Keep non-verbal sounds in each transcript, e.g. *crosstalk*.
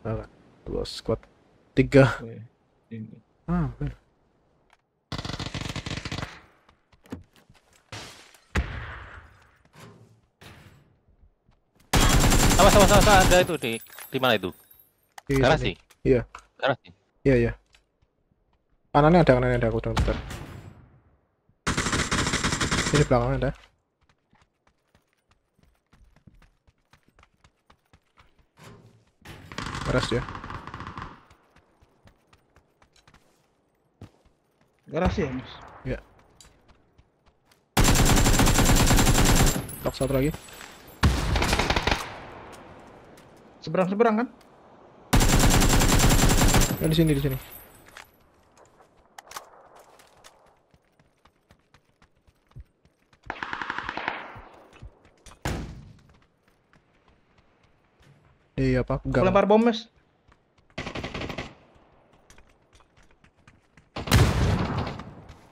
Dua squad. Tiga. Ini. Ah, bener. Sama sama sama, sama ada itu di di mana itu? Di. Garasi. Iya. Garasi. Iya, iya. Kanannya ada, kanannya ada. Aku udah bentar. Ini belakangnya ada. Beres dia. Garasi ya, Mas? Tok satu lagi. Seberang-seberang kan? Ya, di sini, di sini. Iya? Aku Gang. lempar bom, Mas.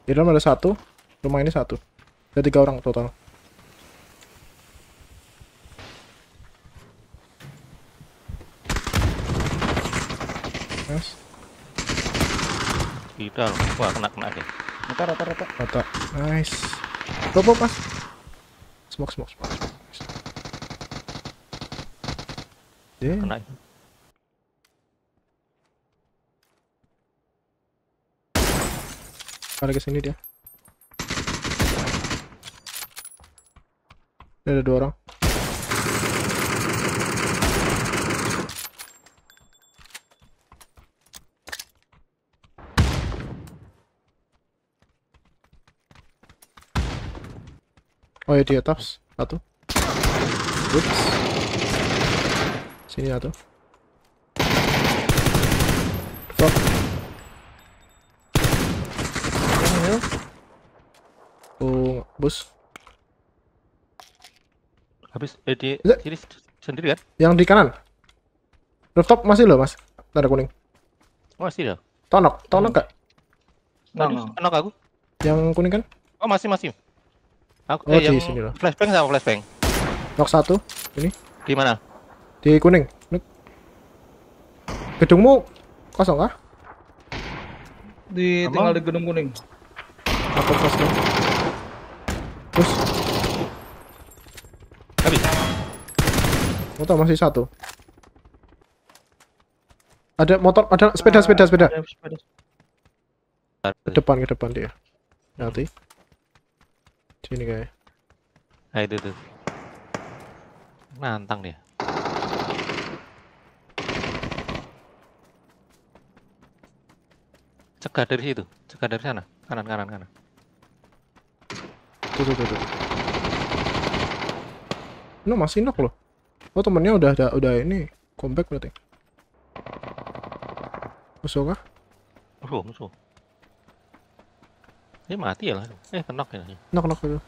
Di dalam ada satu, rumah ini satu. Ada tiga orang total. Mas, Kita wah kena kena deh. Rata, rata, rata. mata. Nice. Pop, mas. Smoke, smoke, smoke. Nice. Yeah. Kena. Ada ke sini dia. Ini ada dua orang. Oh ya di atas satu. Ups. Sini satu. Oh, bus. Habis eh di sini sendiri kan? Yang di kanan. Rooftop masih loh, Mas. Tanda kuning. Oh, masih dah. Tonok, tonok Tadi nggak. Kenok aku. Yang kuning kan? Oh, masih masih. Aku Oh, eh, di yang sini loh. flashbang sama flashbang. Nok satu. Di mana? Di kuning. Gedungmu kosong kah? Di Emang? tinggal di gedung kuning. Apa kosong? Terus, Habis. motor masih satu. Ada motor, ada sepeda, sepeda, sepeda. Ada sepeda. Ke depan, ke depan dia. Nanti. Sini kayak. Nah, itu tuh. Nantang dia. Cegah dari situ, cegah dari sana, kanan kanan kanan. Tuh, tuh, tuh, tuh. No, masih nok loh. Oh, temennya udah ada, udah ini. Comeback berarti. Musuh kah? Musuh, musuh. Dia mati ya lah. Eh, kenok ya. Nok, nok itu.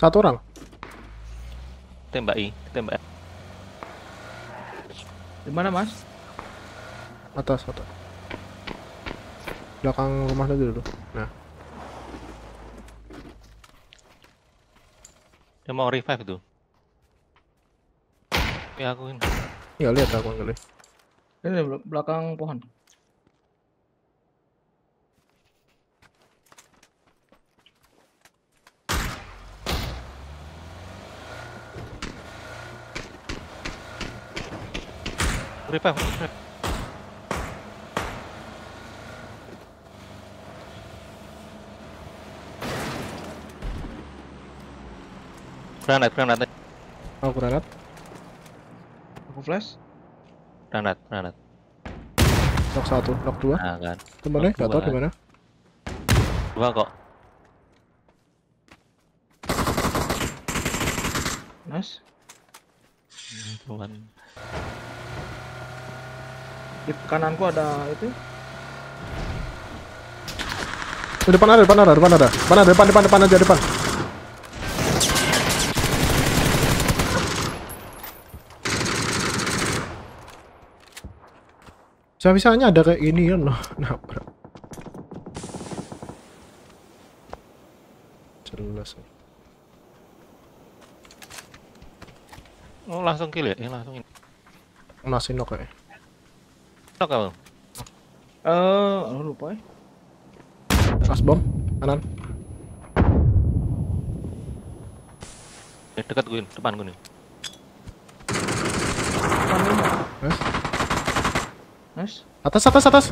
Satu orang. Tembaki, tembak. Di mana, Mas? Atas, atas. Belakang rumah tadi dulu. Nah, Dia mau revive itu. Ya aku ini. ya lihat aku kali. Ini belakang pohon. Revive, revive. Granat, granat, Aku granat. Aku flash. granat, granat. Nok satu, nok dua. Nah kan, Temennya nggak tahu dua. di mana. dua kok. Nice. Cuman Di kananku ada itu. Oh, depan ada, depan ada, depan ada. Depan ada, depan, depan, depan aja, depan. Bisa-bisanya ada kayak gini kan loh. Nabrak. Jelas. Oh, langsung kill ya? Ini langsung ini. Masih knock ya. Knock kamu. Eh, oh, lupa ya. Pas bom. Kanan. Ini dekat gue, depan gue nih. Depan. Nice. Nice. Atas, atas, atas.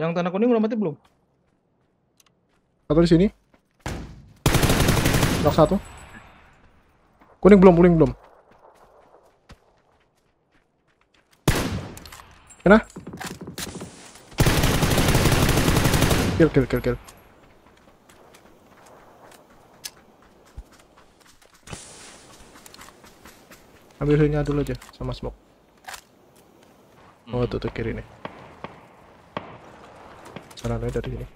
Yang tanda kuning udah mati belum? Satu di sini. Knock satu. Kuning belum, kuning belum. Kena. Kill, kill, kill, kill. Ambil healnya dulu aja sama smoke. Oh, Hmm. tuh, tuh kiri nih. Jalannya dari sini.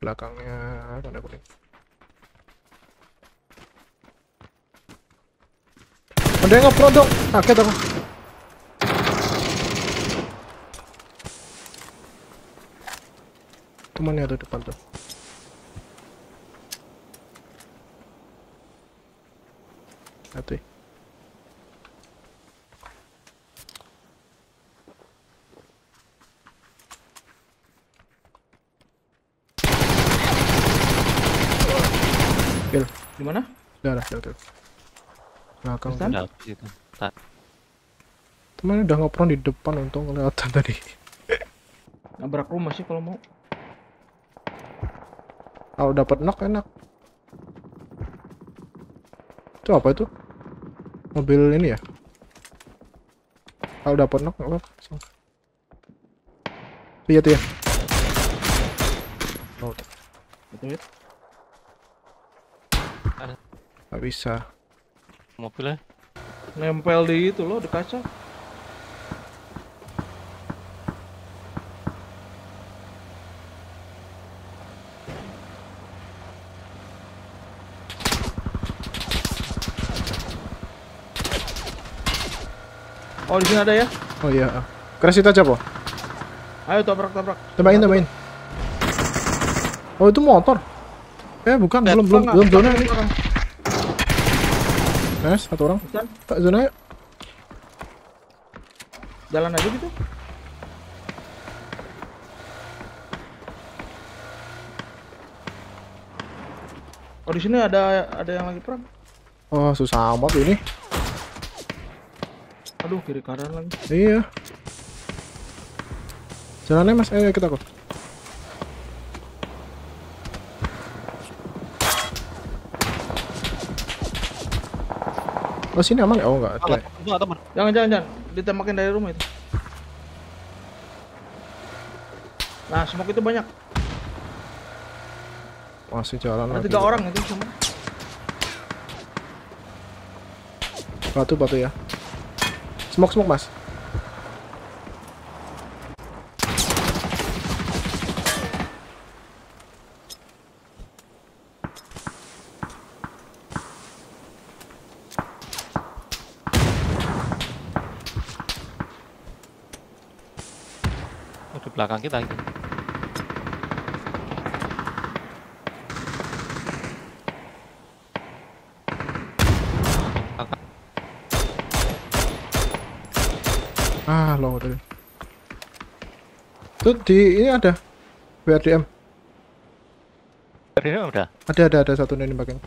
belakangnya tanda kuning. Ada yang nge-pro dong, kaget aku. Temannya ada depan tuh. Hati. Kill. Di mana? Udah, udah, kill, kill. Belakang. Stun? Udah habis itu. Tak. Temannya udah ngepron di depan untung kelihatan tadi. Nabrak rumah sih kalau mau. Kalau dapat knock enak. Itu apa itu? Mobil ini ya? Kalau dapat knock tuh ya. Oh, Betul ya? nggak bisa. Mobilnya. Nempel di itu loh, di kaca. Oh di sini ada ya? Oh iya. Crash itu aja, Po. Ayo tabrak tabrak. Tembakin, tembakin. Oh, itu motor. Eh, bukan. Eh, Belum, belum, belum zona ini. Nice, satu orang. Bukan? Tak zona yuk. Jalan aja gitu. Oh di sini ada ada yang lagi perang. Oh, susah amat ini. Aduh kiri kanan lagi. Iya. Jalannya mas, ayo kita kok. Oh sini aman ya? Oh enggak ada. Salah, itu nggak teman. Jangan jangan jangan ditembakin dari rumah itu. Nah smoke itu banyak. Masih jalan Ada lagi. tiga orang itu semua. Batu batu ya. Smoke smoke mas. Di belakang kita itu. Ah low tadi. Tuh di ini ada. BRDM. Ini udah. Ada ada ada satu nih bagian.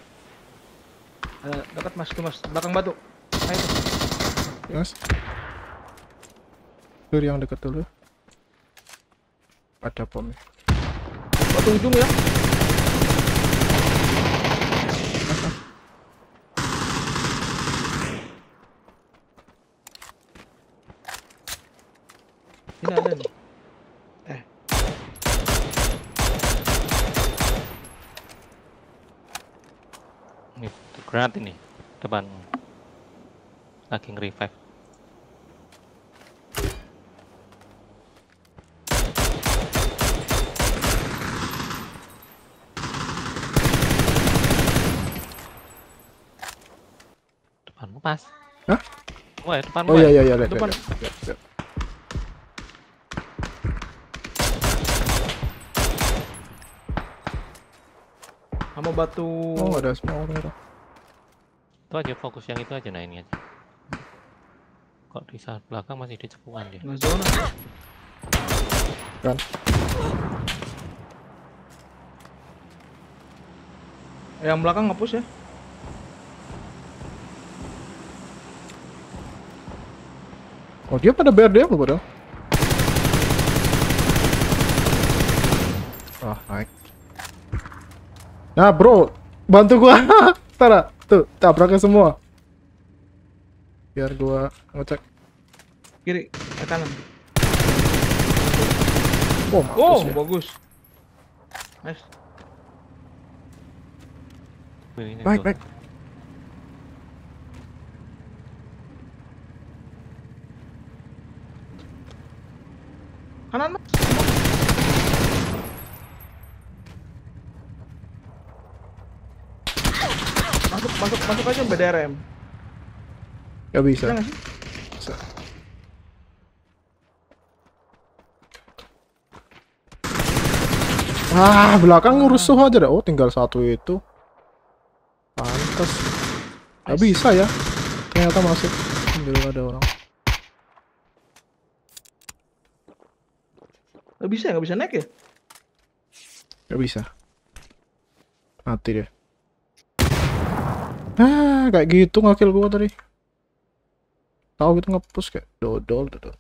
Ada dekat mas tuh mas belakang batu. Ayo. Mas. Clear yang dekat dulu. Ada bom. ya. batu ujung ya. Ini ada nih. Eh, Ini granat ini depan. Lagi nge-revive. Depanmu pas. Hah? Wah, depan Oh gua iya ya. iya iya Depan. lihat, lihat. Sama batu. Oh ada semua merah. Itu aja fokus yang itu aja nah ini aja. Kok di saat belakang masih di cepuan dia. Nggak zona. Kan. Yang belakang ngapus ya. Oh dia pada BRD apa padahal? Ah naik. Nah bro, bantu gua. *laughs* Tara, tuh tabraknya semua. Biar gua ngecek. Kiri, ke kanan. Oh, Oh, ya. bagus. Nice. Baik baik. Kanan mas. Masuk, masuk, aja BDRM. Gak bisa. Sih? Bisa. Ah, belakang rusuh aja dah. Oh, tinggal satu itu. Pantes. Gak bisa ya. Ternyata masuk. Sambil ada orang. Nggak bisa, nggak bisa naik ya? Gak bisa. Mati deh. Ah, kayak gitu nggak kill gua tadi. Tahu gitu nge-push kayak dodol, dodol.